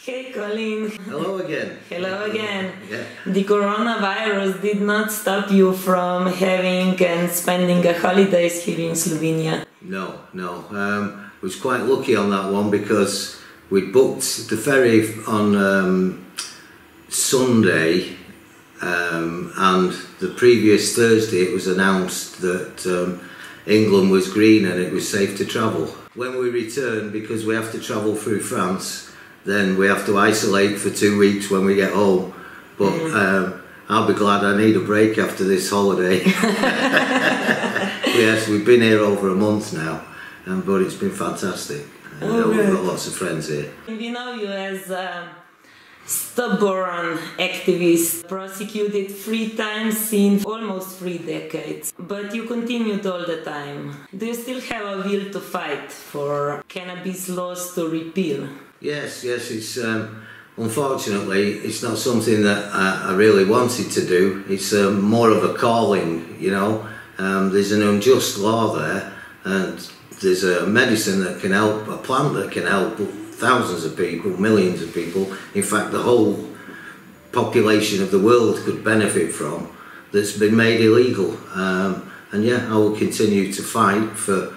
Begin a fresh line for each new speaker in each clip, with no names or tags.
Hey Colin.
Hello again.
Hello again.
Yeah.
The coronavirus did not stop you from having and spending a holidays here in Slovenia.
No, no. Um, was quite lucky on that one because we booked the ferry on um, Sunday, um, and the previous Thursday it was announced that um, England was green and it was safe to travel. When we return, because we have to travel through France, then we have to isolate for two weeks when we get home. But um, I'll be glad I need a break after this holiday. yes, we've been here over a month now, um, but it's been fantastic. And, uh, we've got lots of friends here.
We know you as a stubborn activist, prosecuted three times in almost three decades, but you continued all the time. Do you still have a will to fight for cannabis laws to repeal?
Yes, yes, it's um, unfortunately it's not something that I, I really wanted to do. It's um, more of a calling, you know. Um, there's an unjust law there, and there's a medicine that can help, a plant that can help thousands of people, millions of people. In fact, the whole population of the world could benefit from. That's been made illegal, um, and yeah, I will continue to fight for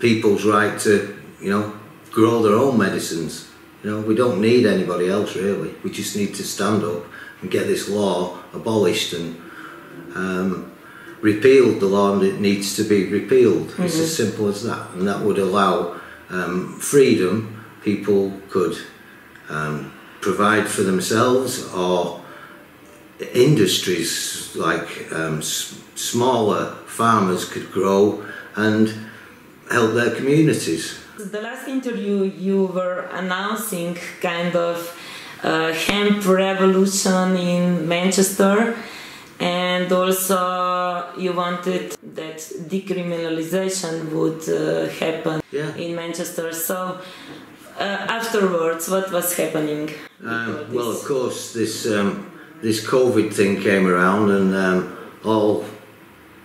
people's right to, you know, grow their own medicines. You know, we don't need anybody else really. We just need to stand up and get this law abolished and um, repealed. The law that needs to be repealed. It's as simple as that, and that would allow um, freedom. People could um, provide for themselves, or industries like um, s- smaller farmers could grow and help their communities.
The last interview you were announcing kind of a hemp revolution in Manchester and also you wanted that decriminalization would uh, happen
Yeah.
in Manchester. So uh, afterwards, what was happening?
Um, well, of course, this um, this COVID thing came around, and um, all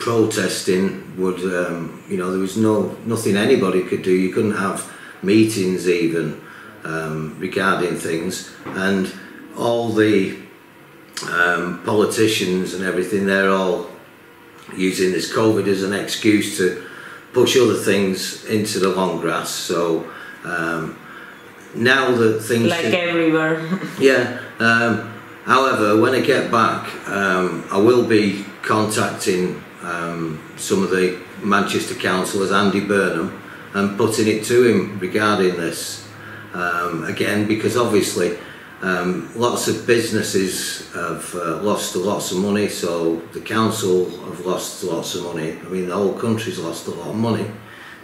protesting would, um, you know, there was no nothing anybody could do. You couldn't have meetings even um, regarding things, and all the um, politicians and everything. They're all using this COVID as an excuse to push other things into the long grass. So. Um, now that things
like everywhere.
yeah. Um, however, when I get back, um, I will be contacting um, some of the Manchester councillors, Andy Burnham, and putting it to him regarding this. Um, again, because obviously um, lots of businesses have uh, lost lots of money, so the council have lost lots of money. I mean, the whole country's lost a lot of money.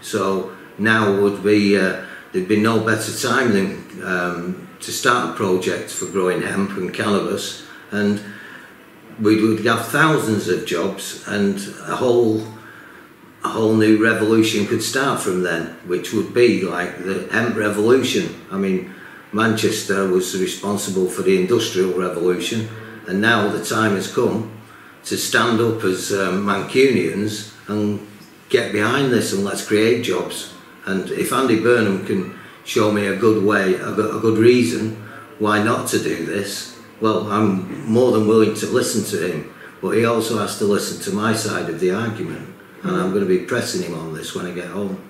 So now would be uh, there'd be no better time than um, to start a project for growing hemp and cannabis, and we would have thousands of jobs, and a whole a whole new revolution could start from then, which would be like the hemp revolution. I mean, Manchester was responsible for the industrial revolution, and now the time has come to stand up as um, Mancunians and get behind this and let's create jobs. And if Andy Burnham can show me a good way, a a good reason why not to do this, well, I'm more than willing to listen to him. But he also has to listen to my side of the argument. And I'm going to be pressing him on this when I get home.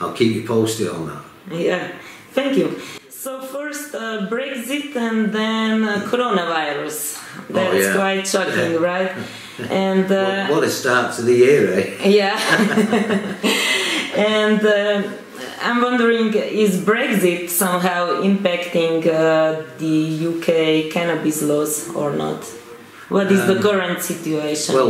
I'll keep you posted on that.
Yeah, thank you. So first uh, Brexit and then uh, coronavirus. That's
Oh, yeah.
quite shocking, right? And uh,
what, what a start to the year, eh?
yeah, and uh, I'm wondering, is Brexit somehow impacting uh, the UK cannabis laws or not? What is the current situation
Um,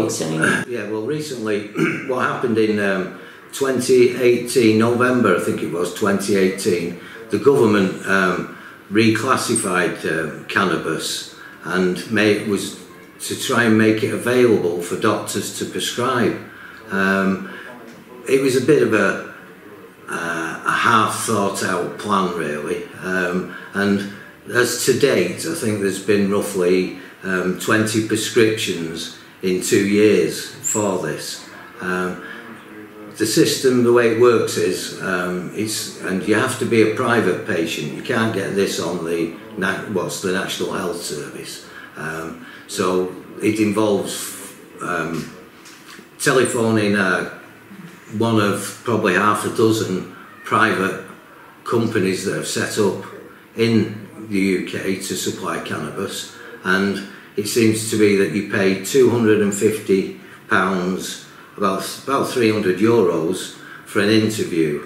Well, yeah, well, recently, what happened in um, 2018, November, I think it was 2018, the government um, reclassified um, cannabis and made was to try and make it available for doctors to prescribe. Um, it was a bit of a half thought out plan, really. Um, and as to date, I think there's been roughly um, 20 prescriptions in two years for this. Um, the system, the way it works is, um, it's, and you have to be a private patient. You can't get this on the what's the National Health Service. Um, so it involves um, telephoning uh, one of probably half a dozen private companies that have set up in the UK to supply cannabis, and it seems to be that you pay 250 pounds, about about 300 euros for an interview,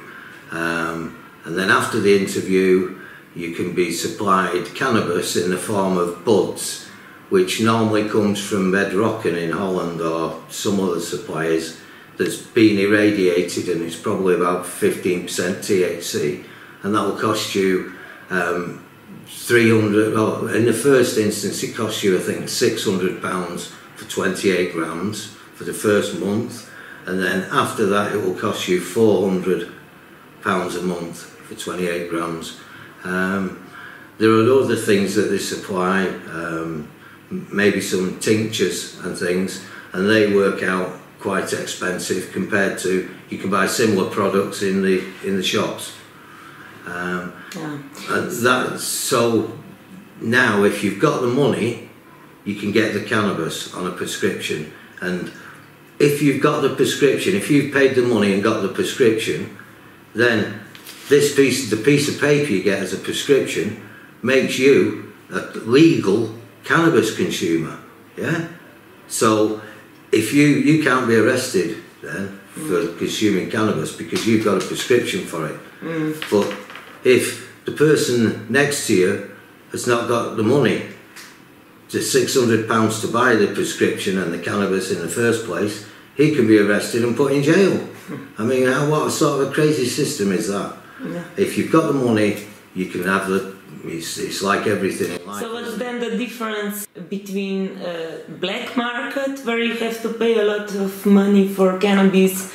um, and then after the interview, you can be supplied cannabis in the form of buds, which normally comes from Bedrocan in Holland or some other suppliers that's been irradiated and it's probably about 15% THC and that will cost you um, 300 well, in the first instance it costs you I think 600 pounds for 28 grams for the first month. And then after that it will cost you 400 pounds a month for 28 grams. Um, there are other things that they supply um, maybe some tinctures and things and they work out quite expensive compared to you can buy similar products in the in the shops. Um, yeah. And that so now if you've got the money, you can get the cannabis on a prescription, and if you've got the prescription, if you've paid the money and got the prescription, then this piece, the piece of paper you get as a prescription, makes you a legal cannabis consumer. Yeah. So if you you can't be arrested then for mm. consuming cannabis because you've got a prescription for it. Mm. But if the person next to you has not got the money to six hundred pounds to buy the prescription and the cannabis in the first place, he can be arrested and put in jail. Mm. I mean, how, what sort of a crazy system is that? Yeah. If you've got the money, you can have the it's, it's like everything in life.
So what's then the difference between uh, black market, where you have to pay a lot of money for cannabis,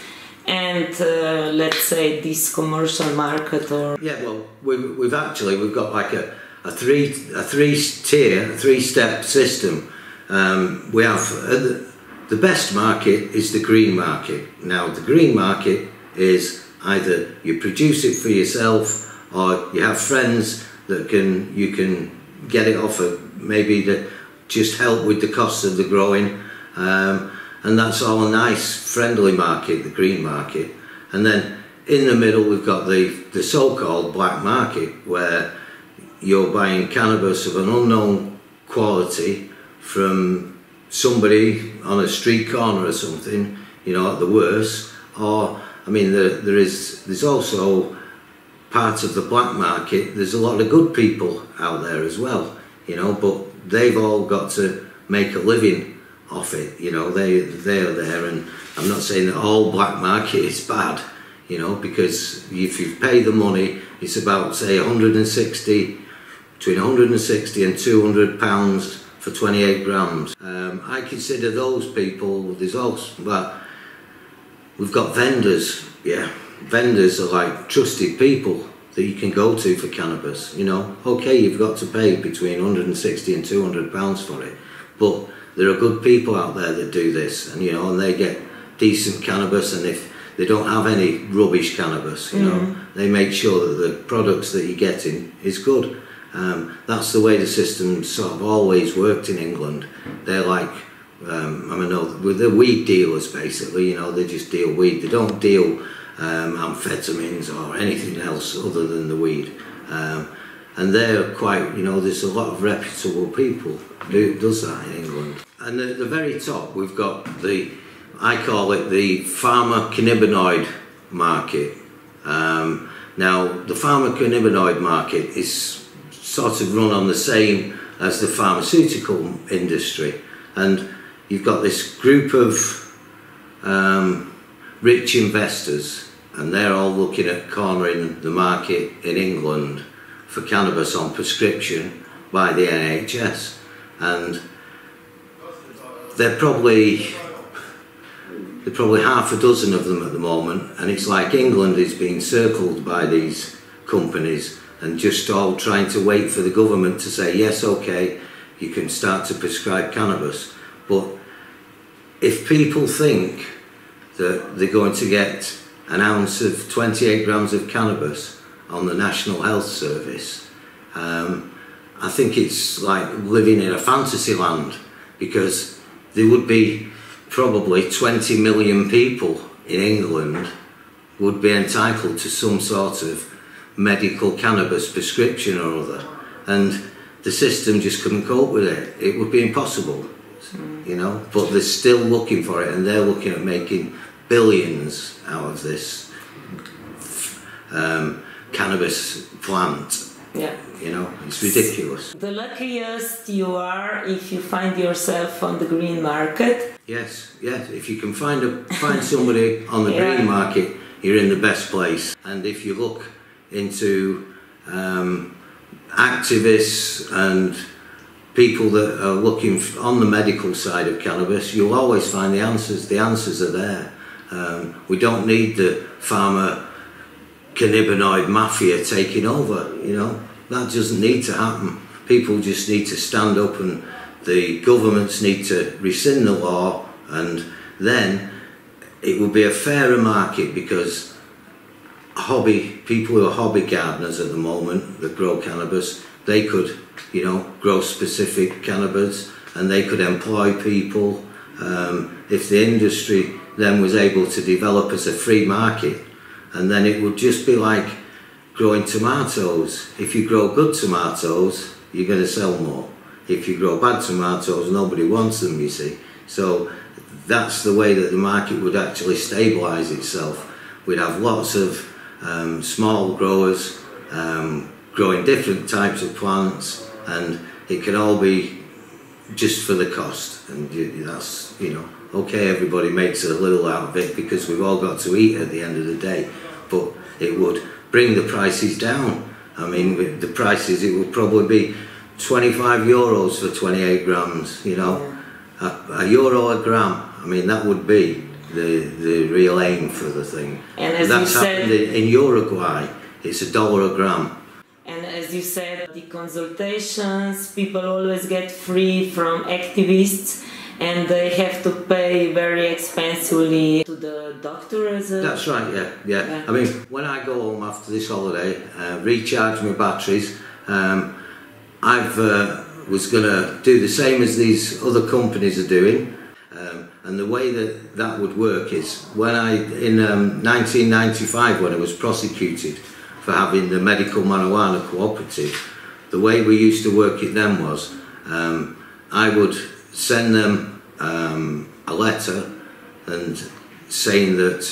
and uh, let's say this commercial market or
yeah well we've, we've actually we've got like a, a three a three tier a three step system um, we have uh, the, the best market is the green market now the green market is either you produce it for yourself or you have friends that can you can get it off of maybe to just help with the costs of the growing. Um, and that's all a nice friendly market the green market. And then in the middle we've got the the so-called black market where you're buying cannabis of an unknown quality from somebody on a street corner or something you know at the worst. Or I mean there, there is there's also part of the black market, there's a lot of good people out there as well, you know, but they've all got to make a living off it, you know, they, they're there and I'm not saying that all black market is bad, you know, because if you pay the money, it's about say 160, between 160 and 200 pounds for 28 grams. Um, I consider those people, there's also, well, we've got vendors, yeah, vendors are like trusted people that you can go to for cannabis. You know, okay, you've got to pay between 160 and 200 pounds for it, but there are good people out there that do this, and you know, and they get decent cannabis, and if they don't have any rubbish cannabis, you mm. know, they make sure that the products that you're getting is good. Um, that's the way the system sort of always worked in England. They're like, um, I mean, no, they're weed dealers basically. You know, they just deal weed. They don't deal um, amphetamines or anything else other than the weed. Um, and they're quite, you know, there's a lot of reputable people who does that in England. And at the very top, we've got the, I call it the pharmacannabinoid market. Um, now, the pharmacannabinoid market is sort of run on the same as the pharmaceutical industry. And you've got this group of um, rich investors and they're all looking at cornering the market in England for cannabis on prescription by the NHS and they're probably they're probably half a dozen of them at the moment. And it's like England is being circled by these companies and just all trying to wait for the government to say yes okay you can start to prescribe cannabis. But if people think that they're going to get an ounce of 28 grams of cannabis on the National Health Service, um, I think it's like living in a fantasy land because there would be probably 20 million people in England would be entitled to some sort of medical cannabis prescription or other. And the system just couldn't cope with it. It would be impossible you know but they're still looking for it and they're looking at making billions out of this um, cannabis plant
Yeah.
you know it's ridiculous
The luckiest you are if you find yourself on the green market.
Yes, yes. If you can find a find somebody on the
Yeah.
green market, you're in the best place. And if you look into um, activists and people that are looking on the medical side of cannabis, you'll always find the answers. The answers are there. Um, we don't need the pharma cannabinoid mafia taking over. You know that doesn't need to happen. People just need to stand up, and the governments need to rescind the law, and then it will be a fairer market because hobby people who are hobby gardeners at the moment that grow cannabis, they could, you know, grow specific cannabis, and they could employ people. Um, if the industry then was able to develop as a free market, and then it would just be like growing tomatoes. If you grow good tomatoes, you're going to sell more. If you grow bad tomatoes, nobody wants them, you see. So that's the way that the market would actually stabilise itself. We'd have lots of um, small growers um, growing different types of plants, and it can all be just for the cost. And that's, you know, okay, everybody makes a little out of it because we've all got to eat at the end of the day, but it would bring the prices down. I mean, the prices, it would probably be 25 euros for 28 grams, you know, a, a euro a gram. I mean, that would be the, the real aim for the thing.
And as
That's
you said-
happened in, in Uruguay, it's a dollar a gram.
And as you said, the consultations, people always get free from activists and they have to pay very expensively to the doctor as a...
That's right, yeah, yeah.
Yeah.
I mean, when I go home after this holiday, uh, recharge my batteries, um, I've uh, was going to do the same as these other companies are doing. Um, and the way that that would work is when I, in um, 1995, when I was prosecuted for having the medical marijuana cooperative, the way we used to work it then was um, I would send them um, a letter and saying that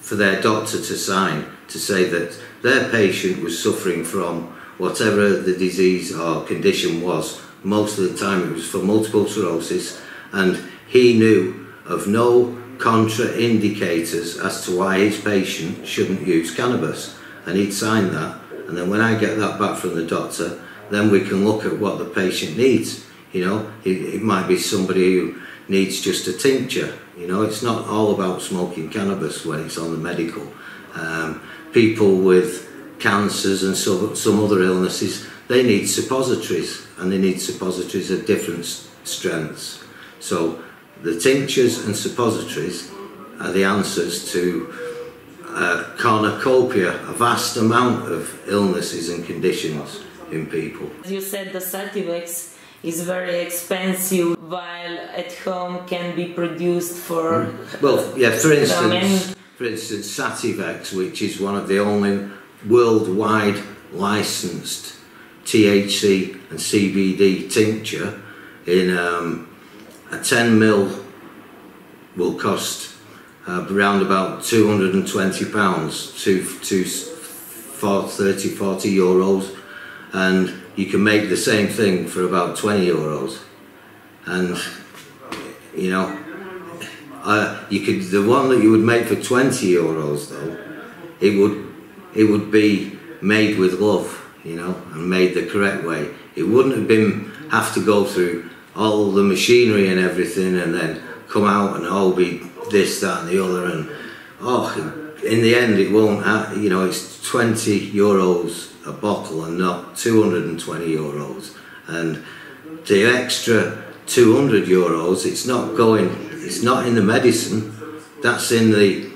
for their doctor to sign to say that their patient was suffering from whatever the disease or condition was. Most of the time it was for multiple sclerosis and he knew of no contraindicators as to why his patient shouldn't use cannabis and he'd sign that and then when I get that back from the doctor then we can look at what the patient needs you know it, it might be somebody who needs just a tincture. You know it's not all about smoking cannabis when it's on the medical. Um, people with cancers and some, some other illnesses they need suppositories and they need suppositories of different strengths. So the tinctures and suppositories are the answers to a cornucopia, a vast amount of illnesses and conditions in people.
You said, the Sativex is very expensive while at home can be produced for...
Well, yeah, for
So
instance, for instance, Sativex, which is one of the only worldwide licensed THC and CBD tincture in um, a 10 mil will cost uh, around about 220 pounds to to 40, 30 40 euros and you can make the same thing for about 20 euros. And you know uh, you could the one that you would make for 20 euros though it would it would be made with love you know and made the correct way. It wouldn't have been have to go through all the machinery and everything and then come out and all be this that and the other and oh in the end it won't you know it's 20 euros a bottle and not 220 euros and the extra 200 euros it's not going it's not in the medicine that's in the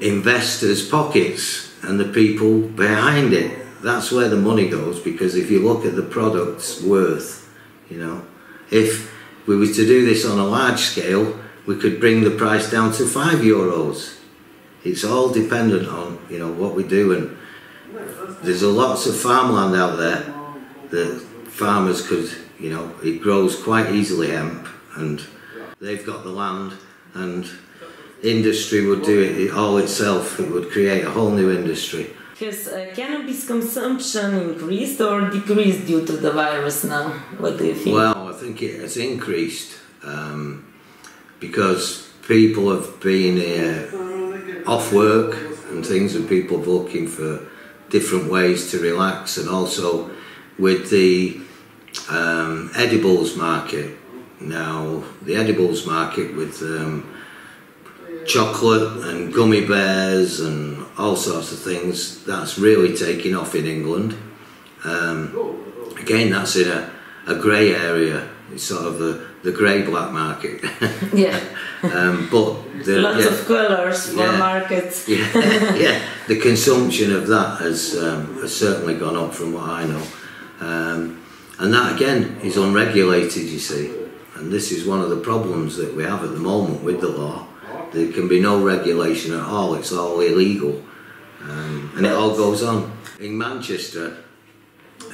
investors' pockets and the people behind it. That's where the money goes because if you look at the product's worth, you know, if we were to do this on a large scale, we could bring the price down to five euros. It's all dependent on you know what we do, and there's a lots of farmland out there that farmers could you know it grows quite easily hemp, and they've got the land, and industry would do it all itself. It would create a whole new industry.
Has uh, cannabis consumption increased or decreased due to the virus now? What do you think?
Well, I think it has increased um, because people have been uh, off work and things, and people are looking for different ways to relax, and also with the um, edibles market. Now, the edibles market with um, chocolate and gummy bears and all sorts of things. That's really taking off in England. Um, again, that's in a, a grey area. It's sort of the, the grey black market.
yeah.
um, but the,
lots
yeah,
of colours for
yeah.
markets.
yeah, yeah. The consumption of that has, um, has certainly gone up from what I know. Um, and that again is unregulated, you see. And this is one of the problems that we have at the moment with the law there can be no regulation at all. It's all illegal, um, and it all goes on. In Manchester,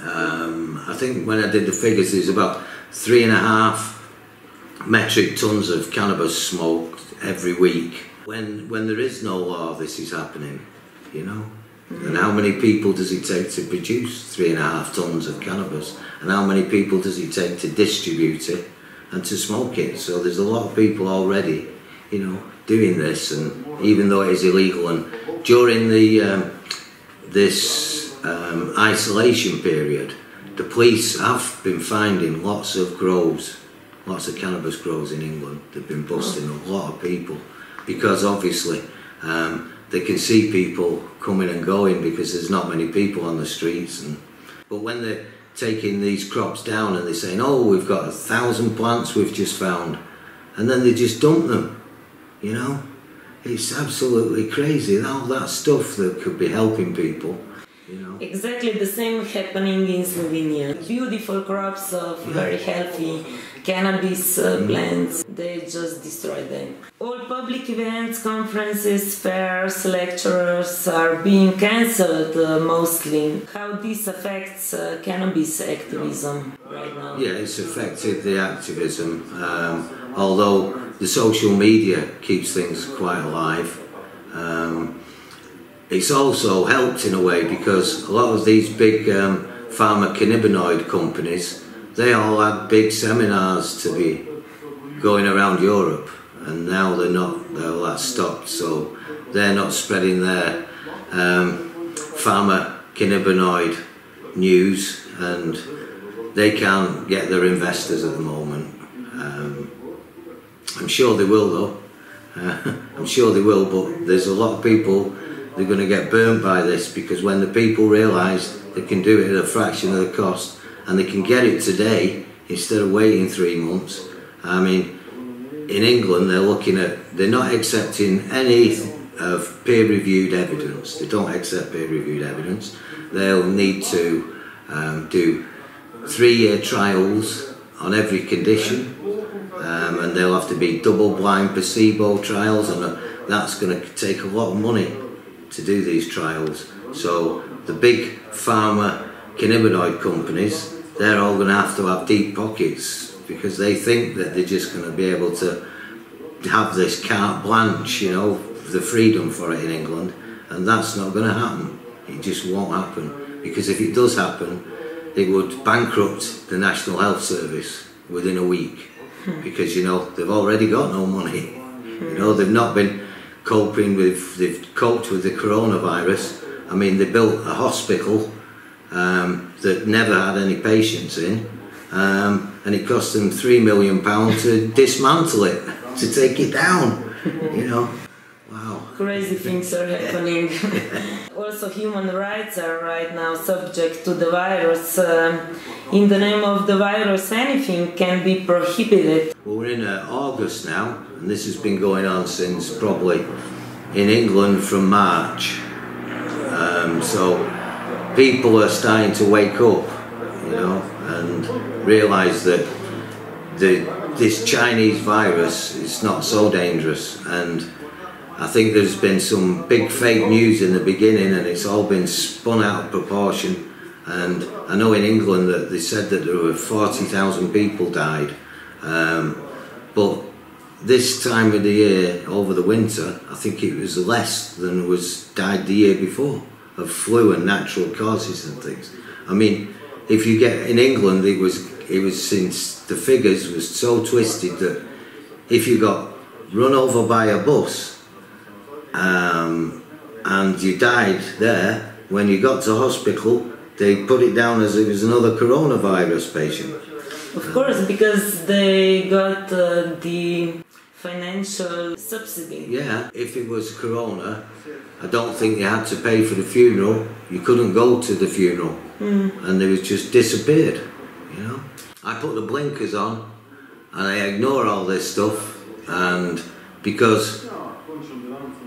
um, I think when I did the figures, there's about three and a half metric tons of cannabis smoked every week. When when there is no law, this is happening. You know. And how many people does it take to produce three and a half tons of cannabis? And how many people does it take to distribute it and to smoke it? So there's a lot of people already, you know, doing this, and even though it is illegal, and during the um, this um, isolation period, the police have been finding lots of grows, lots of cannabis grows in England. They've been busting a lot of people because obviously um, they can see people coming and going because there's not many people on the streets. And but when they're taking these crops down and they're saying, "Oh, we've got a thousand plants we've just found," and then they just dump them you know, it's absolutely crazy. All that stuff that could be helping people. You know.
Exactly the same happening in Slovenia. Beautiful crops of very healthy cannabis uh, mm. plants, they just destroy them. All public events, conferences, fairs, lectures are being cancelled uh, mostly. How this affects uh, cannabis activism right now?
Yeah, it's affected the activism, um, although the social media keeps things quite alive. Um, it's also helped in a way because a lot of these big um, pharmacannabinoid companies, they all had big seminars to be going around Europe, and now they're not. They're all that stopped, so they're not spreading their um, pharmacannabinoid news, and they can't get their investors at the moment. Um, I'm sure they will though. Uh, I'm sure they will, but there's a lot of people that are going to get burnt by this because when the people realise they can do it at a fraction of the cost and they can get it today instead of waiting three months. I mean, in England they're looking at, they're not accepting any of peer-reviewed evidence. They don't accept peer-reviewed evidence. They'll need to um, do three-year trials on every condition um, and they'll have to be double-blind placebo trials, and that's going to take a lot of money to do these trials. So the big pharma cannabinoid companies, they're all going to have to have deep pockets because they think that they're just going to be able to have this carte blanche, you know, the freedom for it in England, and that's not going to happen. It just won't happen because if it does happen, it would bankrupt the National Health Service within a week because you know they've already got no money. You know they've not been coping with they've coped with the coronavirus. I mean they built a hospital um, that never had any patients in, um, and it cost them three million pounds to dismantle it to take it down. You know. Wow.
Crazy things are happening. also, human rights are right now subject to the virus. Um, in the name of the virus, anything can be prohibited.
Well, we're in uh, August now, and this has been going on since probably in England from March. Um, so people are starting to wake up, you know, and realise that the this Chinese virus is not so dangerous. And I think there's been some big fake news in the beginning, and it's all been spun out of proportion. And I know in England that they said that there were 40,000 people died. Um, but this time of the year, over the winter, I think it was less than was died the year before of flu and natural causes and things. I mean, if you get in England, it was it was since the figures was so twisted that if you got run over by a bus um, and you died there, when you got to hospital, they put it down as it was another coronavirus patient.
Of course, because they got uh, the financial subsidy.
Yeah, if it was corona, I don't think you had to pay for the funeral. You couldn't go to the funeral, mm. and they was just disappeared. You know, I put the blinkers on, and I ignore all this stuff, and because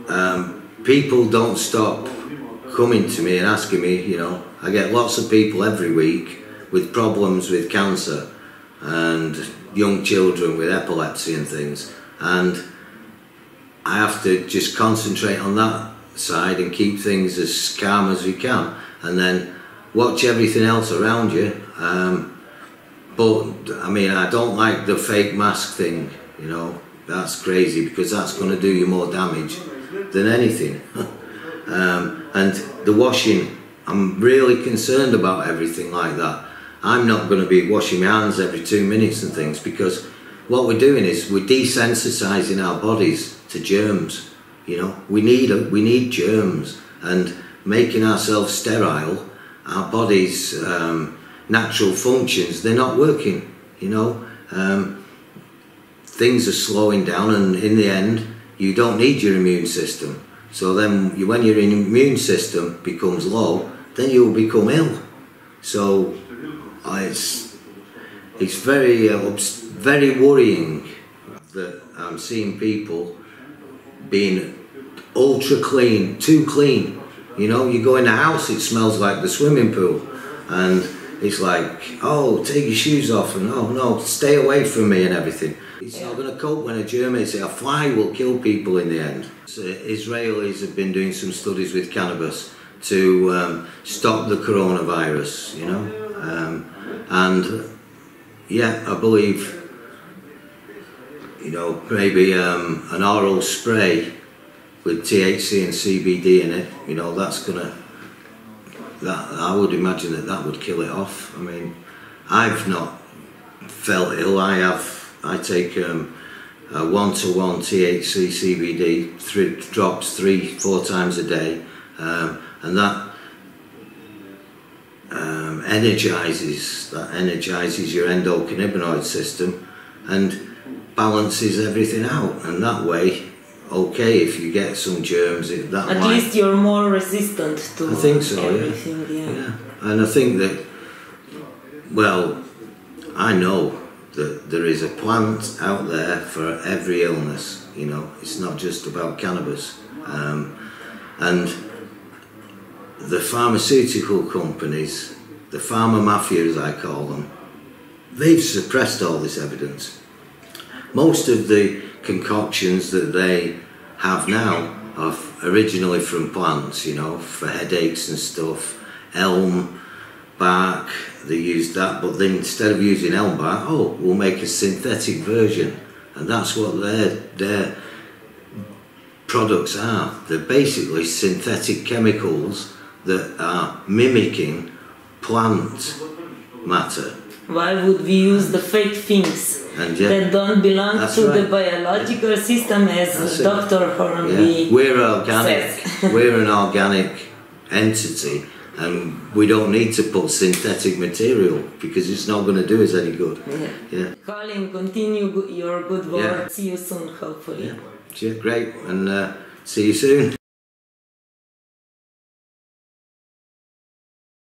um, people don't stop coming to me and asking me, you know, I get lots of people every week with problems with cancer and young children with epilepsy and things, and I have to just concentrate on that side and keep things as calm as we can, and then watch everything else around you. Um, but I mean, I don't like the fake mask thing. You know, that's crazy because that's going to do you more damage than anything. um, and the washing, I'm really concerned about everything like that. I'm not going to be washing my hands every two minutes and things because what we're doing is we're desensitizing our bodies to germs. You know, we need we need germs and making ourselves sterile. Our body's um, natural functions they're not working. You know, um, things are slowing down, and in the end, you don't need your immune system. So then, you, when your immune system becomes low, then you will become ill. So uh, it's it's very uh, very worrying that I'm seeing people being ultra clean, too clean. You know, you go in the house, it smells like the swimming pool, and it's like, oh, take your shoes off, and oh no, stay away from me, and everything. It's not going to cope when a germ is. A fly will kill people in the end. So Israelis have been doing some studies with cannabis to um, stop the coronavirus, you know, um, and yeah, I believe you know, maybe um, an oral spray with THC and CBD in it, you know, that's gonna, that I would imagine that that would kill it off. I mean, I've not felt ill. I have, I take um, a one-to-one THC CBD, three drops three, four times a day, um, and that um, energizes, that energizes your endocannabinoid system, and balances everything out, and that way, okay, if you get some germs, it, that
at
might,
least you're more resistant to.
I think so.
Everything,
yeah. yeah. yeah, and I think that, well, I know that there is a plant out there for every illness. You know, it's not just about cannabis, um, and the pharmaceutical companies, the pharma mafia as I call them, they've suppressed all this evidence most of the concoctions that they have now are originally from plants, you know, for headaches and stuff. Elm bark, they use that, but then instead of using elm bark, oh, we'll make a synthetic version. And that's what their, their products are. They're basically synthetic chemicals that are mimicking plant matter.
Why would we use the fake things that don't belong to right. the biological system as that's Dr. Hornby
yeah. We're organic. we're an organic entity and we don't need to put synthetic material because it's not going to do us any good.
Yeah. yeah. Colin, continue your good work. Yeah. See you soon, hopefully.
Yeah, great. And uh, see you soon.